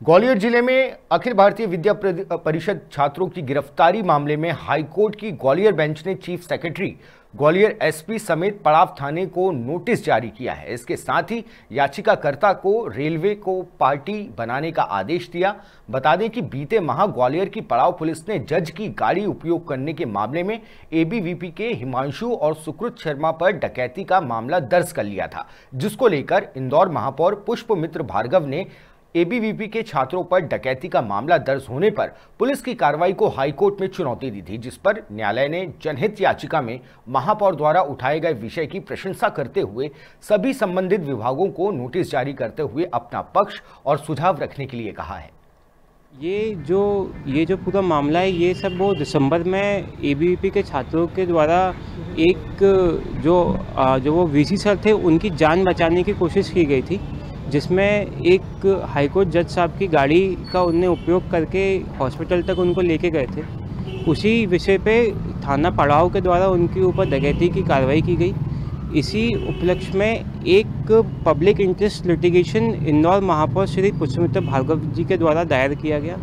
ग्वालियर ज़िले में अखिल भारतीय विद्या परिषद छात्रों की गिरफ्तारी मामले में हाईकोर्ट की ग्वालियर बेंच ने चीफ सेक्रेटरी ग्वालियर एसपी समेत पड़ाव थाने को नोटिस जारी किया है। इसके साथ ही याचिकाकर्ता को रेलवे को पार्टी बनाने का आदेश दिया। बता दें कि बीते माह ग्वालियर की पड़ाव पुलिस ने जज की गाड़ी उपयोग करने के मामले में एबीवीपी के हिमांशु और सुकृत शर्मा पर डकैती का मामला दर्ज कर लिया था, जिसको लेकर इंदौर महापौर पुष्प मित्र भार्गव ने एबीवीपी के छात्रों पर डकैती का मामला दर्ज होने पर पुलिस की कार्रवाई को हाईकोर्ट में चुनौती दी थी, जिस पर न्यायालय ने जनहित याचिका में महापौर द्वारा उठाए गए विषय की प्रशंसा करते हुए सभी संबंधित विभागों को नोटिस जारी करते हुए अपना पक्ष और सुझाव रखने के लिए कहा है। ये जो ये जो पूरा मामला है, ये सब वो दिसंबर में एबीवीपी के छात्रों के द्वारा एक जो जो वो वी सर थे, उनकी जान बचाने की कोशिश की गई थी। जिसमें एक हाईकोर्ट जज साहब की गाड़ी का उनने उपयोग करके हॉस्पिटल तक उनको लेके गए थे। उसी विषय पे थाना पड़ाव के द्वारा उनके ऊपर डकैती की कार्रवाई की गई। इसी उपलक्ष्य में एक पब्लिक इंटरेस्ट लिटिगेशन इंदौर महापौर श्री पुष्पमित्र भार्गव जी के द्वारा दायर किया गया,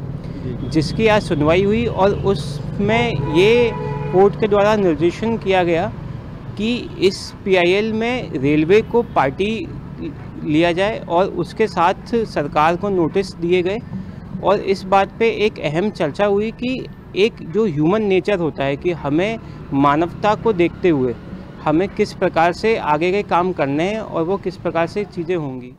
जिसकी आज सुनवाई हुई और उसमें ये कोर्ट के द्वारा निर्देशन किया गया कि इस पीआईएल में रेलवे को पार्टी लिया जाए और उसके साथ सरकार को नोटिस दिए गए। और इस बात पे एक अहम चर्चा हुई कि एक जो ह्यूमन नेचर होता है कि हमें मानवता को देखते हुए हमें किस प्रकार से आगे के काम करने हैं और वो किस प्रकार से चीज़ें होंगी।